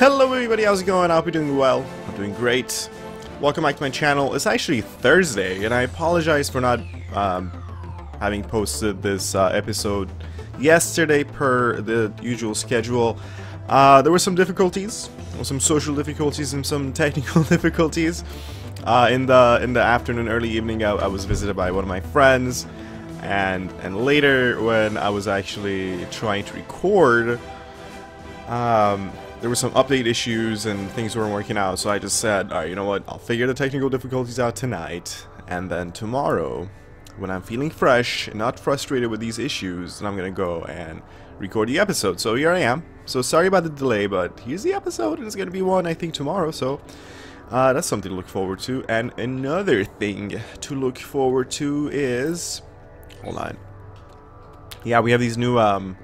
Hello everybody, how's it going? I hope you're doing well. I'm doing great. Welcome back to my channel. It's actually Thursday, and I apologize for not um, having posted this uh, episode yesterday per the usual schedule. Uh, there were some difficulties, some social difficulties and some technical difficulties. Uh, in the in the afternoon, early evening, I, I was visited by one of my friends, and and later when I was actually trying to record, um, there were some update issues and things weren't working out. So I just said, all right, you know what? I'll figure the technical difficulties out tonight, and then tomorrow, when I'm feeling fresh and not frustrated with these issues, then I'm gonna go and record the episode. So here I am. So sorry about the delay, but here's the episode, and it's gonna be one I think tomorrow. So. Uh, that's something to look forward to. And another thing to look forward to is... Hold on. Yeah, we have these new um,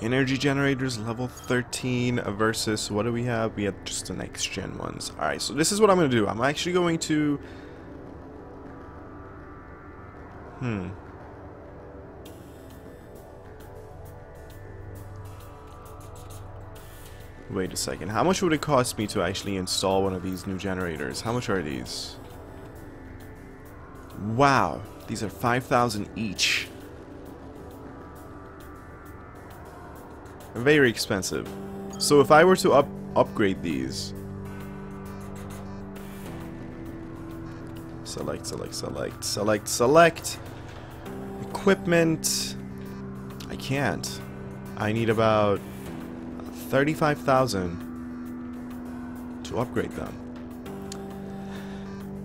energy generators, level 13 versus... What do we have? We have just the next gen ones. Alright, so this is what I'm going to do. I'm actually going to... Hmm. Wait a second. How much would it cost me to actually install one of these new generators? How much are these? Wow. These are 5,000 each. Very expensive. So if I were to up upgrade these... Select, select, select, select, select. Equipment. I can't. I need about 35,000 to upgrade them.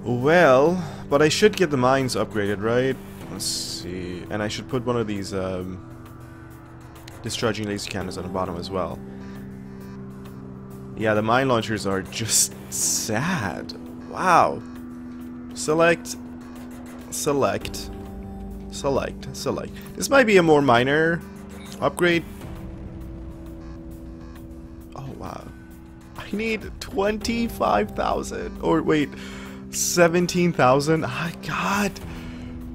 Well, but I should get the mines upgraded, right? Let's see. And I should put one of these um, discharging laser cannons on the bottom as well. Yeah, the mine launchers are just sad. Wow. Select, select, select, select. This might be a more minor upgrade, Oh, wow. I need 25,000. Or wait, 17,000? Oh, ah, God.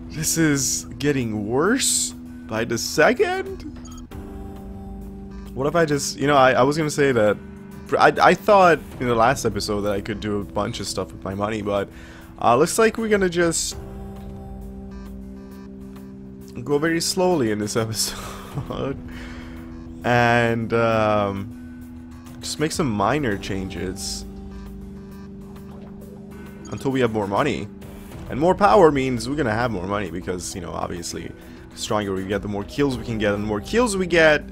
This is getting worse by the second? What if I just, you know, I, I was to say that I, I thought in the last episode that I could do a bunch of stuff with my money, but uh, looks like we're to just go very slowly in this episode. and, um, just make some minor changes. Until we have more money. And more power means we're gonna have more money because, you know, obviously, the stronger we get, the more kills we can get. And the more kills we get,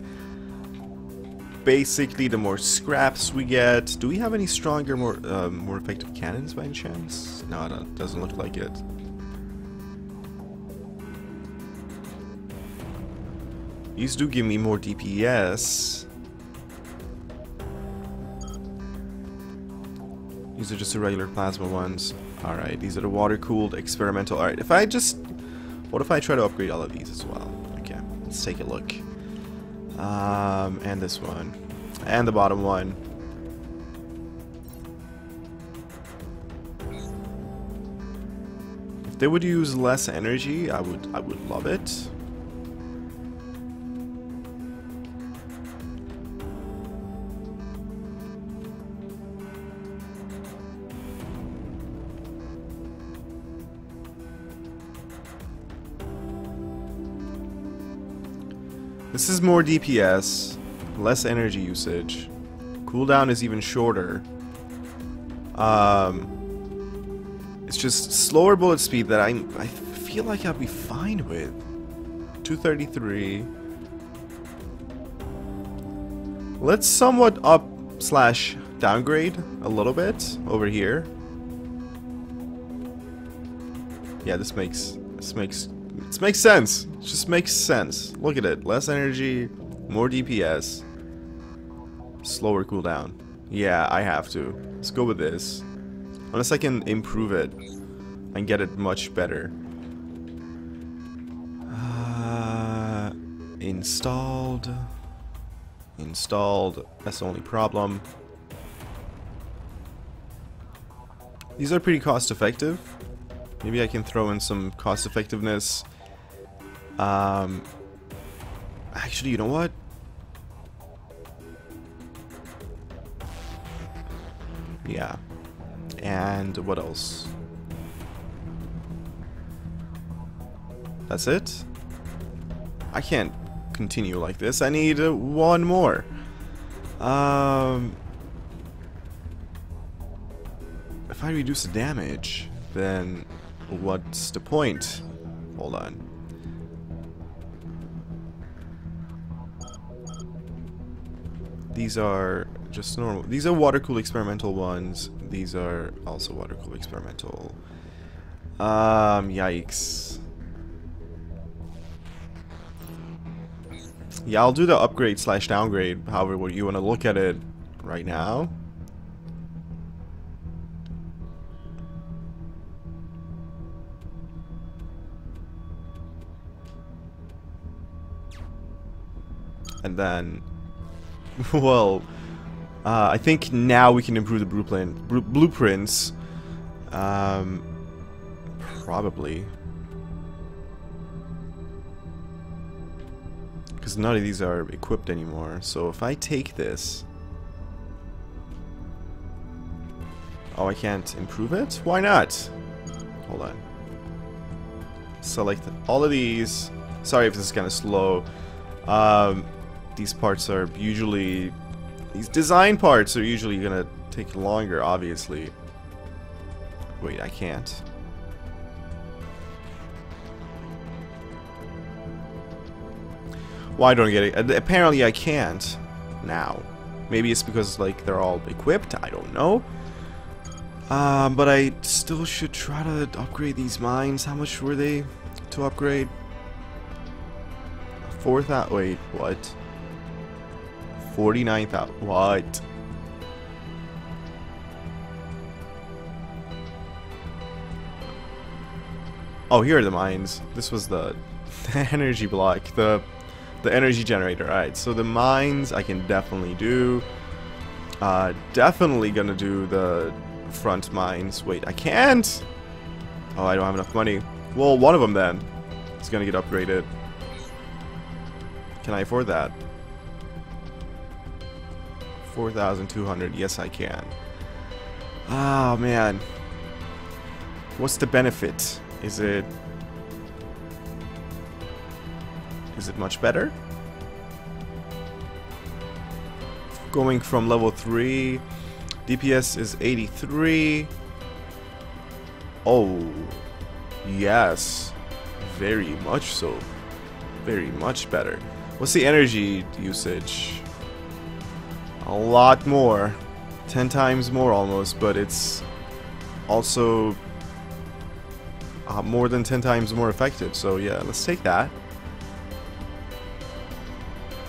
basically, the more scraps we get. Do we have any stronger, more uh, more effective cannons by any chance? No, it doesn't look like it. These do give me more DPS. These are just the regular plasma ones. Alright, these are the water-cooled experimental. Alright, if I just... What if I try to upgrade all of these as well? Okay, let's take a look. Um, and this one. And the bottom one. If they would use less energy, I would I would love it. This is more DPS, less energy usage. Cooldown is even shorter. Um, it's just slower bullet speed that I, I feel like I'll be fine with. 233. Let's somewhat up slash downgrade a little bit over here. Yeah, this makes this makes this makes sense. It just makes sense. Look at it. Less energy, more DPS, slower cooldown. Yeah, I have to. Let's go with this. Unless I can improve it and get it much better. Uh, installed. Installed. That's the only problem. These are pretty cost effective. Maybe I can throw in some cost effectiveness um, actually, you know what? Yeah. And what else? That's it? I can't continue like this. I need one more. Um, if I reduce the damage, then what's the point? Hold on. These are just normal. These are water cool experimental ones. These are also water cool experimental. Um, yikes. Yeah, I'll do the upgrade slash downgrade, however you want to look at it right now. And then, well, uh, I think now we can improve the blueprint, blueprints. Um, probably. Because none of these are equipped anymore. So if I take this... Oh, I can't improve it? Why not? Hold on. Select all of these. Sorry if this is kind of slow. Um, these parts are usually... These design parts are usually to take longer, obviously. Wait, I can't. Why don't I get it? Apparently I can't now. Maybe it's because like they're all equipped, I don't know. Um, but I still should try to upgrade these mines. How much were they to upgrade? 4,000, wait, what? 49,000. What? Oh, here are the mines. This was the, energy block, the the energy generator. Alright, so the mines I can definitely do. Uh, definitely gonna do the front mines. Wait, I can't? Oh, I don't have enough money. Well, one of them then. It's gonna get upgraded. Can I afford that? 4,200. Yes, I can. Oh, man. What's the benefit? Is it... Is it much better? Going from level 3... DPS is 83. Oh, yes. Very much so. Very much better. What's the energy usage? A lot more. 10 times more almost, but it's also uh, more than 10 times more effective. So yeah, let's take that.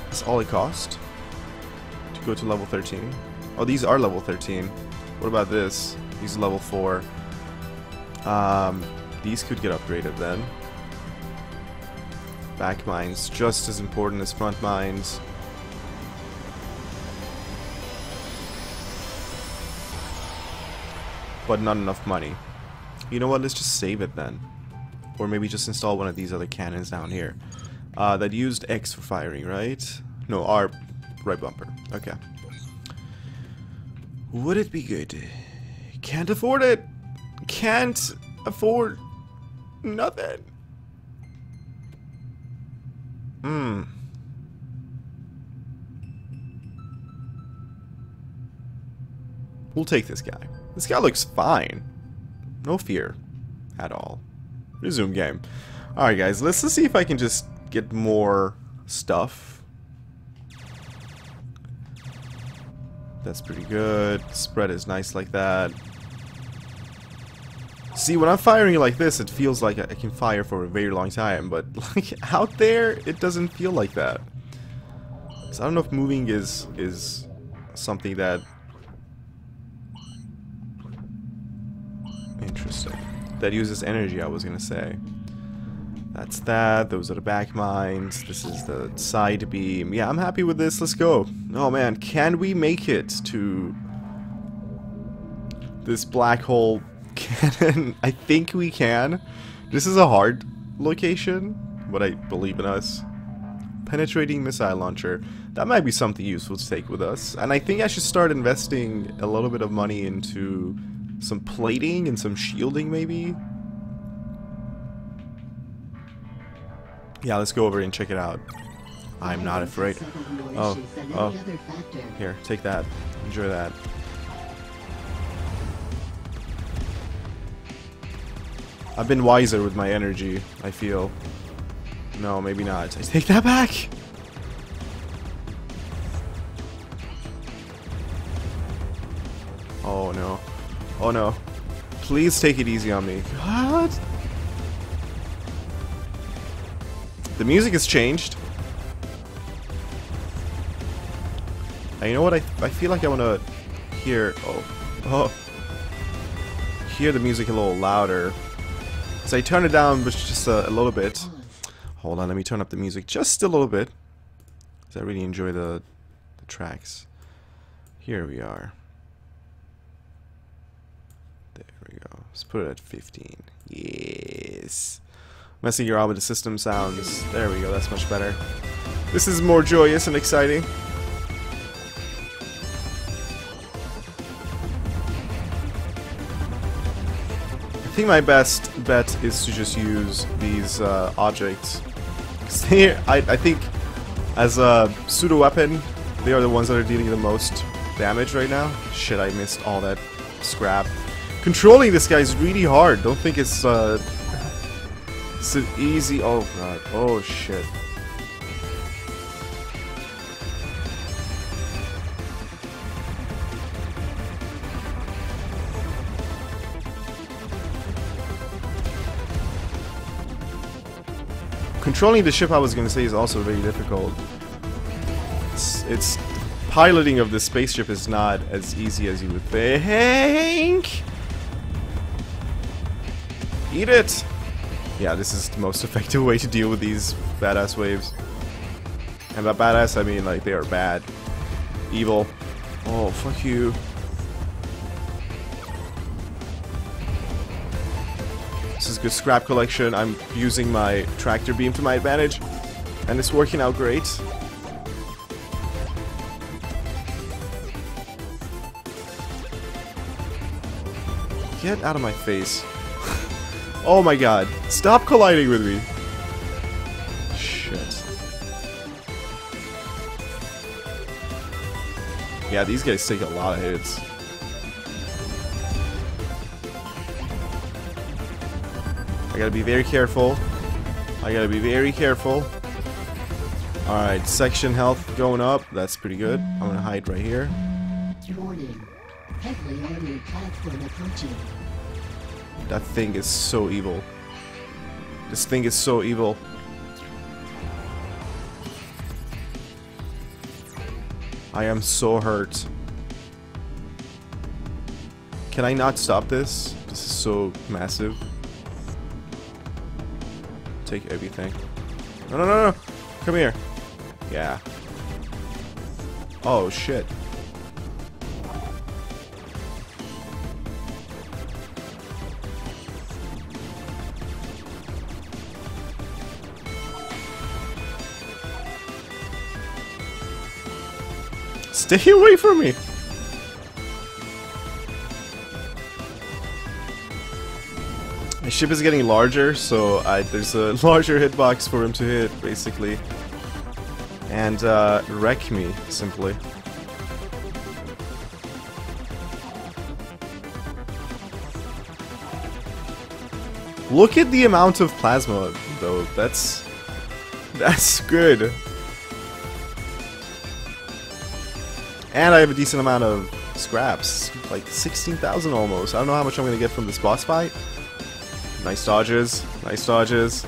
That's all it cost to go to level 13. Oh, these are level 13. What about this? These are level 4. Um, these could get upgraded then. Back mines, just as important as front mines. But not enough money. You know what, let's just save it then. Or maybe just install one of these other cannons down here. Uh, that used X for firing, right? No, R, right bumper. Okay. Would it be good? Can't afford it! Can't afford nothing. Hmm. We'll take this guy. This guy looks fine. No fear at all. Resume game. Alright guys, let's, see if I can just get more stuff. That's pretty good. Spread is nice like that. See, when I'm firing like this, it feels like I can fire for a very long time, but like out there, it doesn't feel like that. So I don't know if moving is is something that Interesting. That uses energy, I was gonna say. That's that. Those are the back mines. This is the side beam. Yeah, I'm happy with this. Let's go. Oh man, can we make it to this black hole cannon? I think we can. This is a hard location, but I believe in us. penetrating missile launcher. That might be something useful to take with us. And I think I should start investing a little bit of money into some plating and some shielding maybe. Yeah, let's go over and check it out. I'm not afraid. Oh, oh. Here, take that. Enjoy that. I've been wiser with my energy, I feel. No, maybe not. I take that back! Oh no. Oh no. Please take it easy on me. God! The music has changed. And you know what? I, I feel like I want to hear... Oh. Oh. Hear the music a little louder. So I turn it down just a, a little bit. Hold on, let me turn up the music just a little bit. Because I really enjoy the, the tracks. Here we are. There we go. Let's put it at 15. Yes. Messing around with the system sounds. There we go, that's much better. This is more joyous and exciting. I think my best bet is to just use these uh, objects. I, I think, as a pseudo weapon, they are the ones that are dealing the most damage right now. Shit, I missed all that scrap. Controlling this guy is really hard. Don't think it's uh, it's an easy. Oh god. Oh shit. Controlling the ship, I was to say, is also very difficult. It's, it's, piloting of the spaceship is not as easy as you would think. Eat it! Yeah, this is the most effective way to deal with these badass waves. And by badass, I mean, like, they are bad. Evil. Oh, fuck you. This is good scrap collection. I'm using my tractor beam to my advantage. And it's working out great. Get out of my face. Oh my god. Stop colliding with me. Shit. Yeah, these guys take a lot of hits. I gotta be very careful. I gotta be very careful. Alright, section health going up. That's pretty good. I'm gonna hide right here. Warning. Heavily armored platform approaching. That thing is so evil. This thing is so evil. I am so hurt. Can I not stop this? This is so massive take everything. No, no, no, no! Come here. Yeah. Oh, shit. Stay away from me! My ship is getting larger, so I, there's a larger hitbox for him to hit, basically. And uh, wreck me, simply. Look at the amount of plasma, though. That's... That's good. And I have a decent amount of scraps. Like 16,000 almost. I don't know how much I'm going to get from this boss fight. Nice dodges, nice dodges.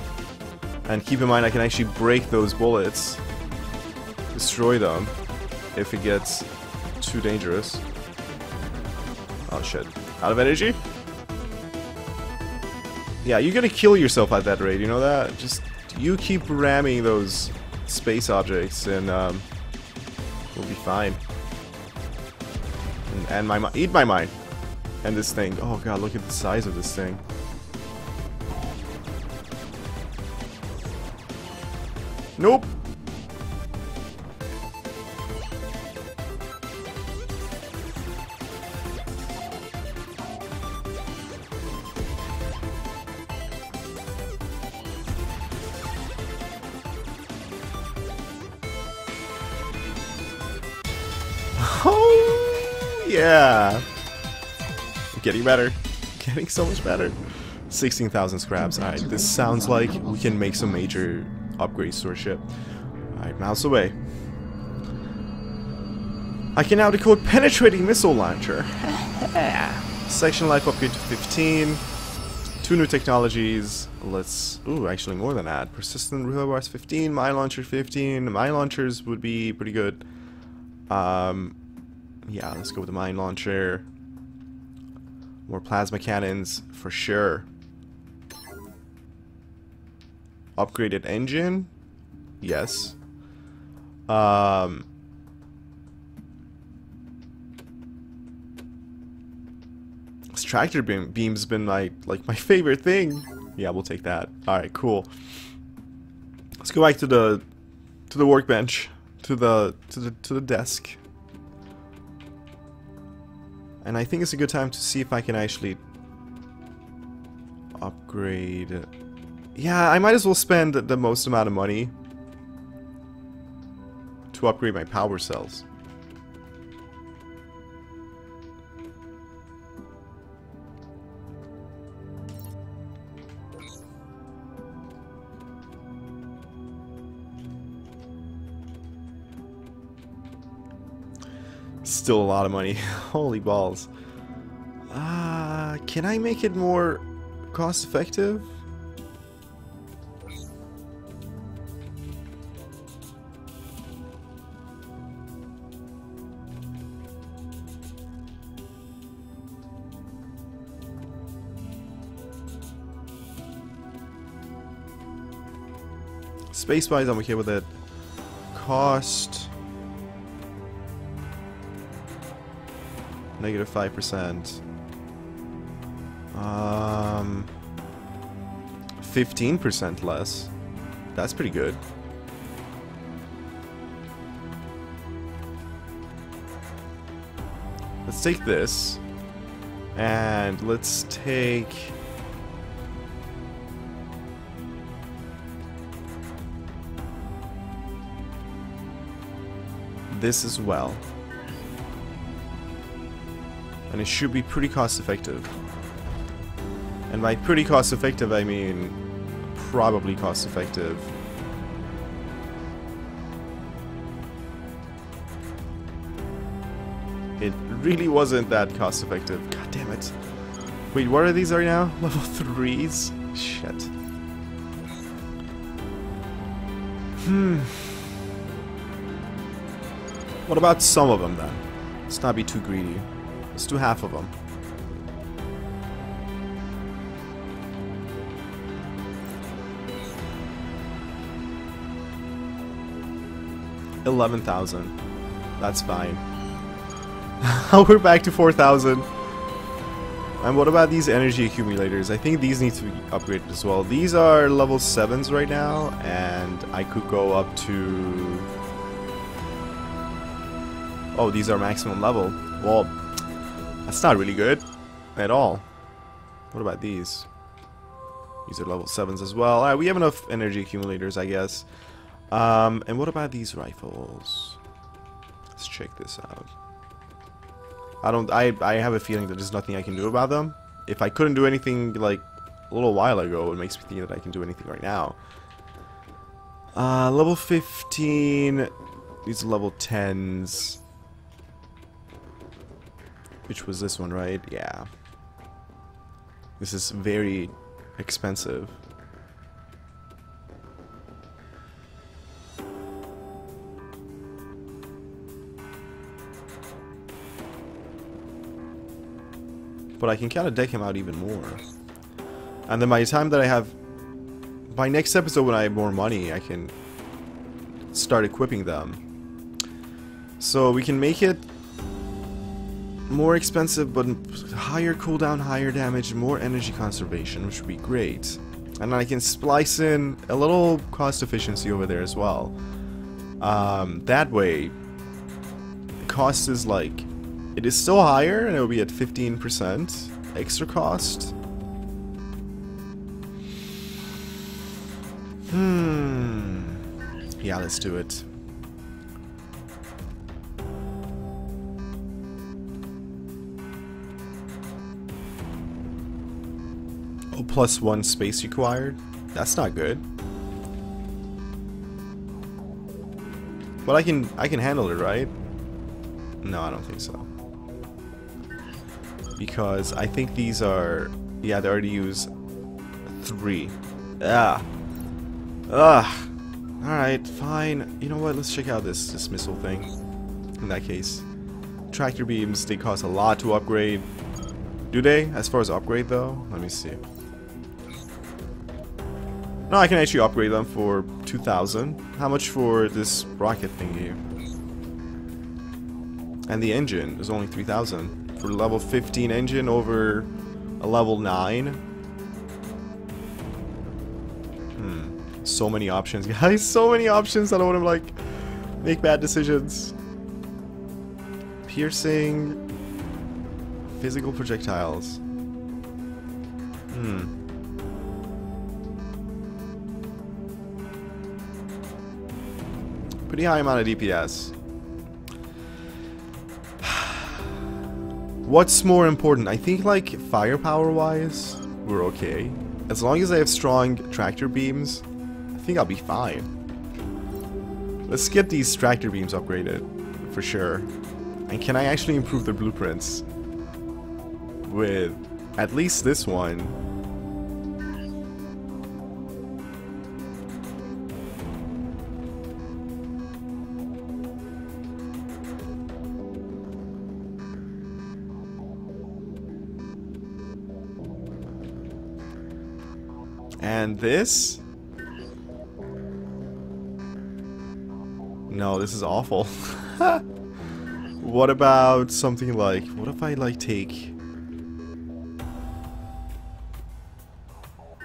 And keep in mind I can actually break those bullets. Destroy them if it gets too dangerous. Oh shit. Out of energy? Yeah, you're gonna kill yourself at that rate, you know that? Just, you keep ramming those space objects and um, we'll be fine. And my Eat my mind. And this thing. Oh god, look at the size of this thing. Nope. Oh yeah! Getting better. Getting so much better. 16,000 scraps. Alright, this sounds like we can make some major upgrades to our ship. Alright, mouse away. I can now decode penetrating missile launcher. Section life upgrade to 15. Two new technologies. Let's... Ooh, actually more than that. Persistent real bars 15. Mine launcher 15. Mine launchers would be pretty good. Um, yeah, let's go with the mine launcher. More plasma cannons for sure. Upgraded engine? Yes. Um, This tractor beam beam's been my like my favorite thing. Yeah, we'll take that. All right, cool. Let's go back to the to the workbench, to the to the to the desk. And I think it's a good time to see if I can actually upgrade. Yeah, I might as well spend the most amount of money to upgrade my power cells. Still a lot of money. Holy balls. Uh, can I make it more cost effective? Space-wise, I'm okay with it. Cost... Negative 5%. Um, 15% less. That's pretty good. Let's take this. And let's take... This as well and it should be pretty cost effective. And by pretty cost effective I mean probably cost effective. It really wasn't that cost effective. God damn it. Wait, what are these right now? Level 3s? Shit. Hmm. What about some of them then? Let's not be too greedy. Let's do half of them. Eleven thousand. That's fine. We're back to four thousand. And what about these energy accumulators? I think these need to be upgraded as well. These are level 7s right now, and I could go up to... Oh, these are maximum level. Well, that's not really good at all. What about these? These are level 7s as well. Alright, we have enough energy accumulators, I guess. Um, and what about these rifles? Let's check this out. I don't. I I have a feeling that there's nothing I can do about them. If I couldn't do anything like a little while ago, it makes me think that I can do anything right now. Uh, level 15. These are level 10s. Which was this one, right? Yeah. This is very expensive. But I can kind of deck him out even more. And then by the time that I have... By next episode when I have more money, I can start equipping them. So we can make it more expensive but higher cooldown, higher damage, more energy conservation, which would be great. And I can splice in a little cost efficiency over there as well. Um, that way, cost is like, it is still higher and it will be at 15% extra cost. Hmm. Yeah, let's do it. Plus one space required. That's not good. But I can I can handle it, right? No, I don't think so. Because I think these are yeah, they already use three. Ah. Ah. Alright, fine. You know what, let's check out this, missile thing. In that case. Tractor beams, they cost a lot to upgrade. Do they? As far as upgrade though? Let me see. No, I can actually upgrade them for 2,000. How much for this rocket thingy? And the engine is only 3,000. For level 15 engine over a level 9. Hmm. So many options, guys. So many options. I don't want to, like, make bad decisions. Piercing. Physical projectiles. Hmm. Pretty high amount of DPS. What's more important? I think like firepower wise, we're okay. As long as I have strong tractor beams, I think I'll be fine. Let's get these tractor beams upgraded, for sure. And can I actually improve the blueprints? With at least this one. And this? No, this is awful. what about something like, what if I like take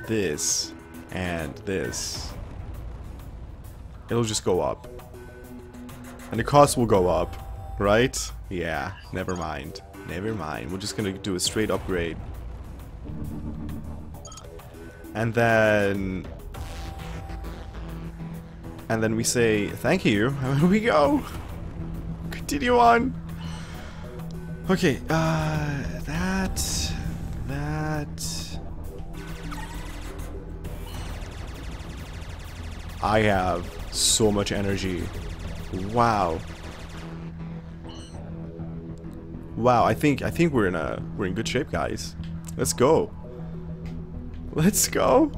this and this? It'll just go up. And the cost will go up, right? Yeah, never mind. Never mind. We're just gonna do a straight upgrade. And then... And then we say, thank you, and we go. Continue on. Okay, uh, that, that... I have so much energy. Wow. Wow, I think I think we're in a we're in good shape, guys. Let's go. Let's go.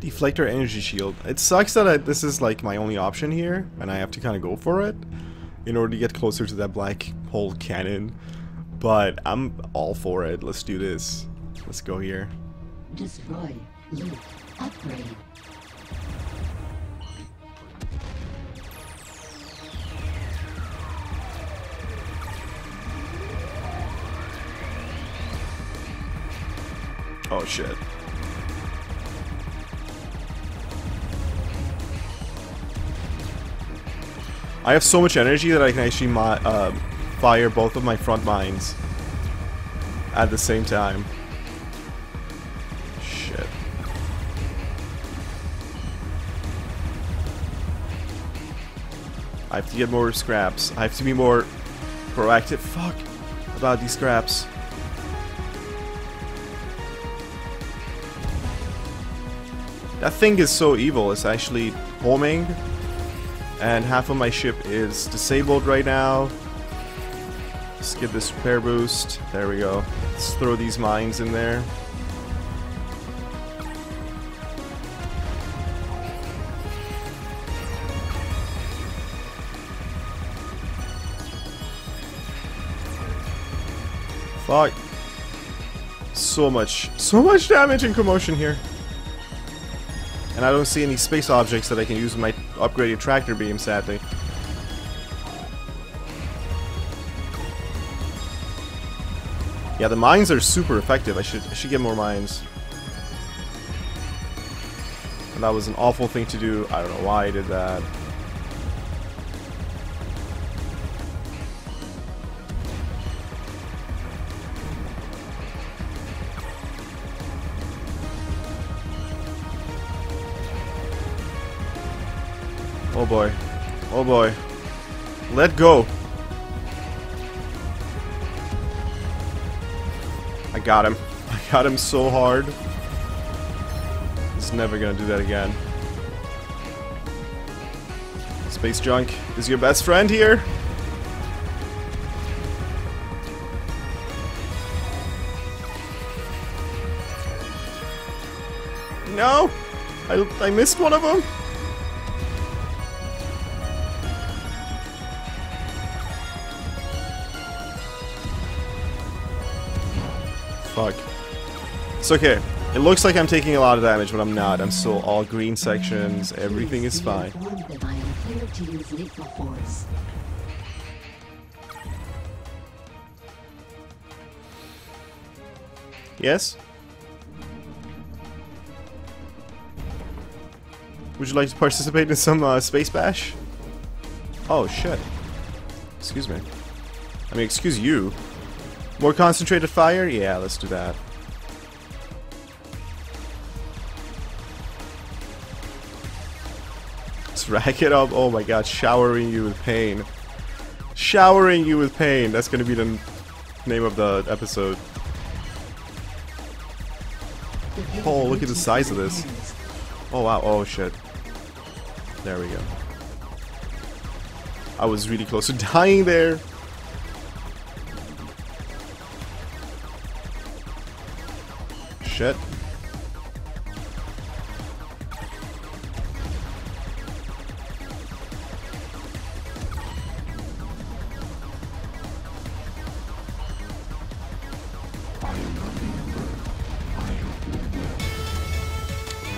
Deflector energy shield. It sucks that I, this is like my only option here, and I have to kind of go for it in order to get closer to that black hole cannon. But I'm all for it. Let's do this. Let's go here. Destroy. Loot. Upgrade. Oh shit. I have so much energy that I can actually uh, fire both of my front mines at the same time. Shit. I have to get more scraps. I have to be more proactive. Fuck about these scraps. That thing is so evil. It's actually homing. And half of my ship is disabled right now. Let's get this repair boost. There we go. Let's throw these mines in there. Fuck. So much, so much damage and commotion here. And I don't see any space objects that I can use with my upgraded tractor beam, sadly. Yeah, the mines are super effective. I should I should get more mines. And that was an awful thing to do. I don't know why I did that. Boy. Oh boy. Let go. I got him. I got him so hard. He's never gonna do that again. Space Junk is your best friend here. No! I, I missed one of them! Fuck. It's okay. It looks like I'm taking a lot of damage, but I'm not. I'm still all green sections. Everything is fine. Yes? Would you like to participate in some uh, space bash? Oh shit. Excuse me. I mean, excuse you. More concentrated fire? Yeah, let's do that. Let's rack it up. Oh my god, showering you with pain. Showering you with pain. That's gonna be the name of the episode. Oh, look at the size of this. Oh wow, oh shit. There we go. I was really close to dying there. Shit.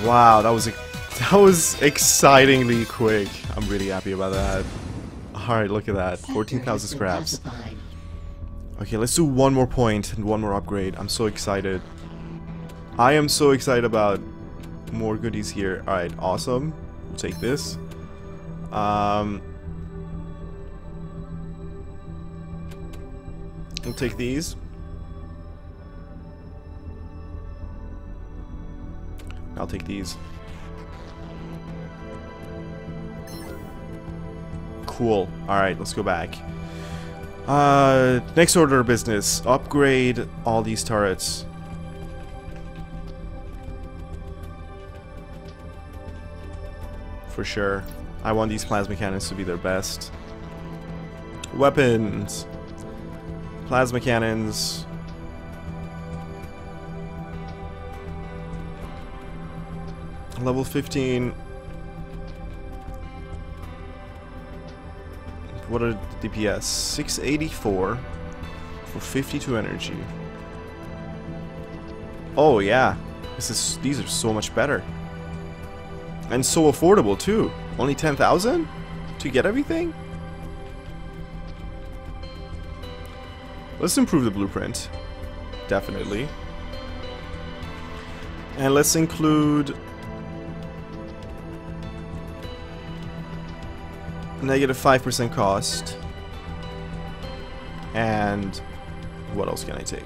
Wow, that was that was excitingly quick. I'm really happy about that. Alright, look at that. 14,000 scraps. Okay, let's do one more point and one more upgrade. I'm so excited. I am so excited about more goodies here. Alright, awesome. We'll take this. Um, we'll take these. I'll take these. Cool. Alright, let's go back. Uh, next order of business. Upgrade all these turrets. For sure. I want these plasma cannons to be their best. Weapons. Plasma cannons. Level 15. What are the DPS? 684 for 52 energy. Oh yeah, this is these are so much better, and so affordable too. Only 10,000 to get everything. Let's improve the blueprint, definitely, and let's include negative 5% cost. And what else can I take?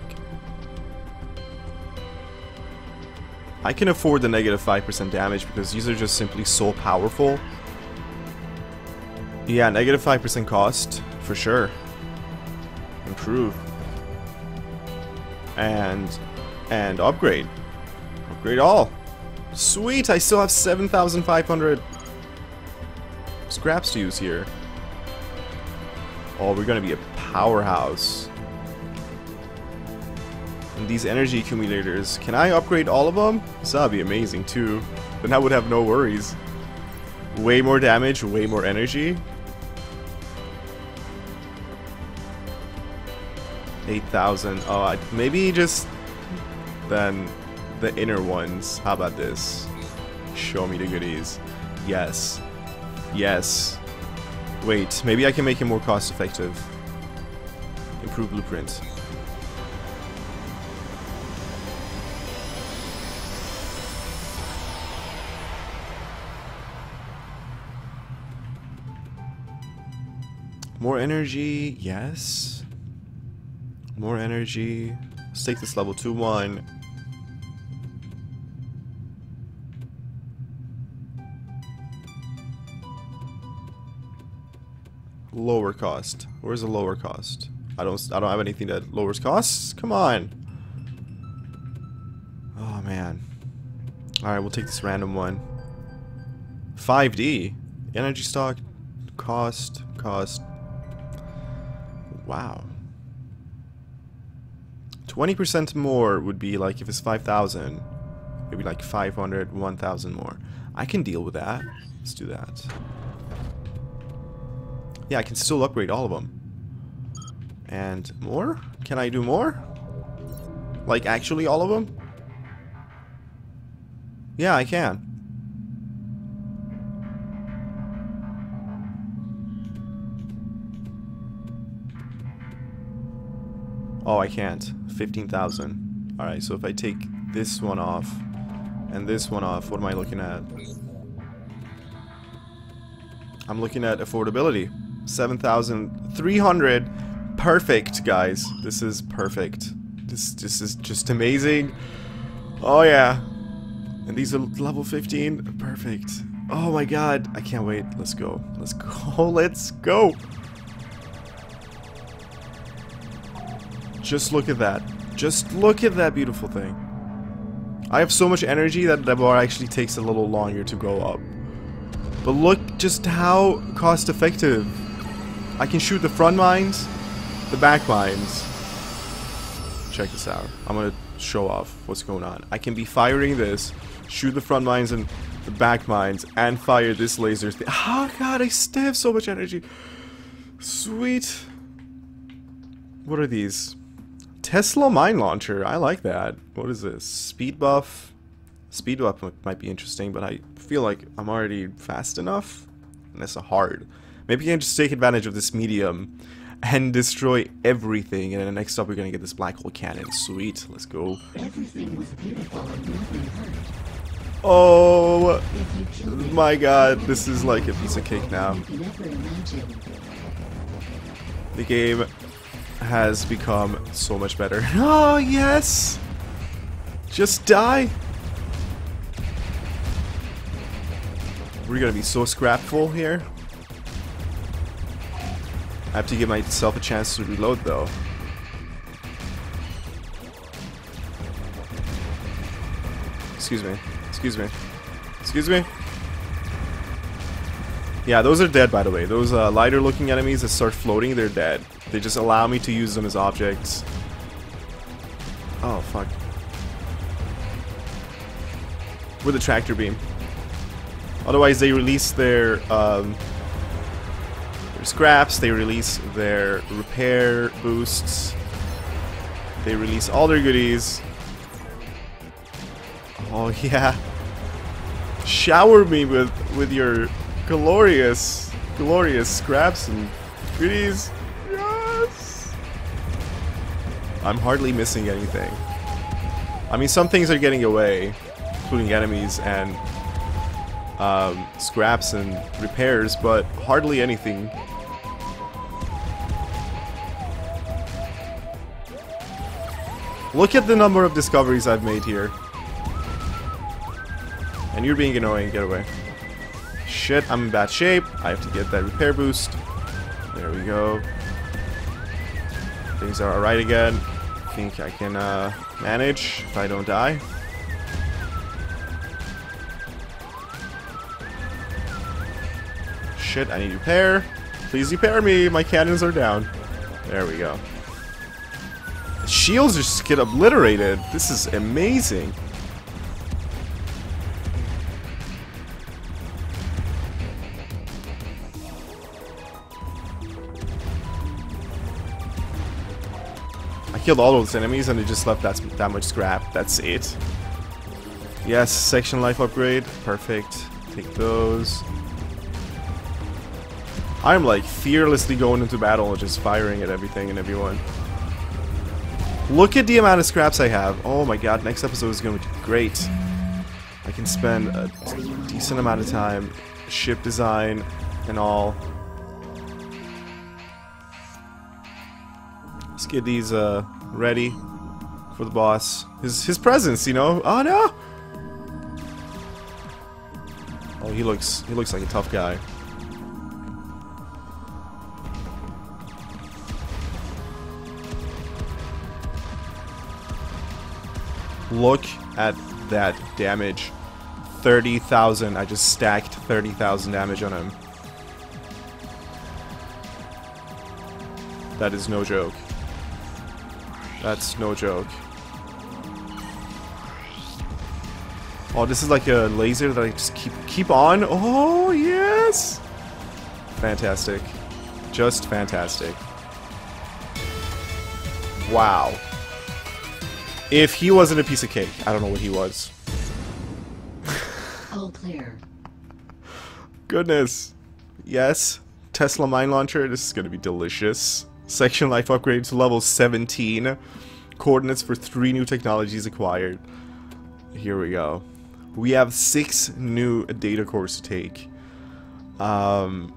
I can afford the negative 5% damage because these are just simply so powerful. Yeah, negative 5% cost, for sure. Improve. And, and upgrade. Upgrade all. Sweet, I still have 7,500 scraps to use here. Oh, we're gonna be a powerhouse. And these energy accumulators, can I upgrade all of them? This would be amazing too. Then I would have no worries. Way more damage, way more energy. 8,000. Oh, I- maybe just then the inner ones. How about this? Show me the goodies. Yes. Yes. Wait, maybe I can make it more cost effective. Improve blueprint. More energy, yes. More energy. Let's take this level 2 1. lower cost? Where's the lower cost? I don't I don't have anything that lowers costs. Come on. Oh man. All right, we'll take this random one. 5D energy stock cost cost. Wow. 20% more would be like if it's 5,000, it'd be like 500, 1,000 more. I can deal with that. Let's do that. Yeah, I can still upgrade all of them. And more? Can I do more? Like actually all of them? Yeah, I can. Oh, I can't. 15,000. Alright, so if I take this one off and this one off, what am I looking at? I'm looking at affordability. 7,300. Perfect, guys. This is perfect. This, this is just amazing. Oh, yeah. And these are level 15. Perfect. Oh my god. I can't wait. Let's go. Let's go. Let's go. Just look at that. Just look at that beautiful thing. I have so much energy that the bar actually takes a little longer to go up. But look just how cost effective. I can shoot the front mines, the back mines. Check this out. I'm gonna show off what's going on. I can be firing this, shoot the front mines and the back mines, and fire this laser. Oh god, I still have so much energy. Sweet. What are these? Tesla mine launcher. I like that. What is this? Speed buff. Speed buff might be interesting, but I feel like I'm already fast enough. And that's a hard. Maybe I can just take advantage of this medium and destroy everything. And then next up, we're gonna get this black hole cannon. Sweet. Let's go. Everything was beautiful and nothing hurt. Oh If you killed my god, this is like a piece of cake now. you can never imagine. The game has become so much better. Oh, yes! Just die! We're gonna be so scrapful here. I have to give myself a chance to reload though. Excuse me. Excuse me. Excuse me. Yeah, those are dead by the way. Those uh, lighter looking enemies that start floating, they're dead. They just allow me to use them as objects. Oh, fuck. With a tractor beam. Otherwise, they release their, um, their scraps, they release their repair boosts, they release all their goodies. Oh, yeah. Shower me with, with your glorious, glorious scraps and goodies. I'm hardly missing anything. I mean, some things are getting away, including enemies and um, scraps and repairs, but hardly anything. Look at the number of discoveries I've made here. And you're being annoying, get away. Shit, I'm in bad shape. I have to get that repair boost. There we go. Things are alright again. Think I can uh, manage if I don't die. Shit, I need repair. Please repair me. My cannons are down. There we go. Shields just get obliterated. This is amazing. Killed all those enemies and they just left that, that much scrap. That's it. Yes, section life upgrade. Perfect. Take those. I'm like fearlessly going into battle and just firing at everything and everyone. Look at the amount of scraps I have. Oh my god, next episode is going to be great. I can spend a decent amount of time ship design and all. Let's get these uh, ready for the boss. His his presence, you know. Oh no! Oh, he looks he looks like a tough guy. Look at that damage. 30,000. I just stacked 30,000 damage on him. That is no joke. That's no joke. Oh, this is like a laser that I just keep keep on. Oh, yes! Fantastic. Just fantastic. Wow. If he wasn't a piece of cake, I don't know what he was. All clear. Goodness. Yes. Tesla mine launcher. This is going to be delicious. Section life upgrade to level 17. Coordinates for three new technologies acquired. Here we go. We have six new data cores to take. Um,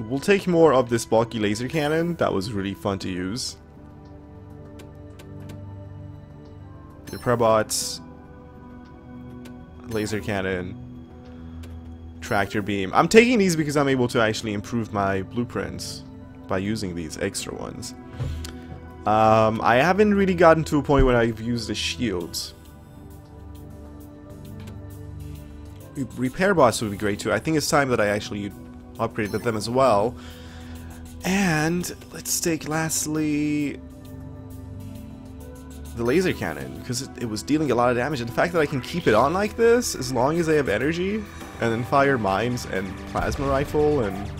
we'll take more of this bulky laser cannon. That was really fun to use. The repair bots. Laser cannon. Tractor beam. I'm taking these because I'm able to actually improve my blueprints by using these extra ones. Um, I haven't really gotten to a point where I've used the shields. repair bots would be great too. I think it's time that I actually upgraded them as well. And let's take lastly the laser cannon because it, it, was dealing a lot of damage and the fact that I can keep it on like this as long as I have energy and then fire mines and plasma rifle and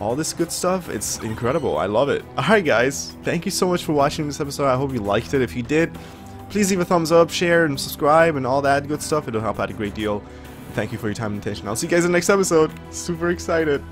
all this good stuff it's incredible. I love it. Alright guys. Thank you so much for watching this episode. I hope you liked it. If you did please leave a thumbs up share and subscribe and all that good stuff. It'll help out a great deal. Thank you for your time and attention. I'll see you guys in the next episode. Super excited.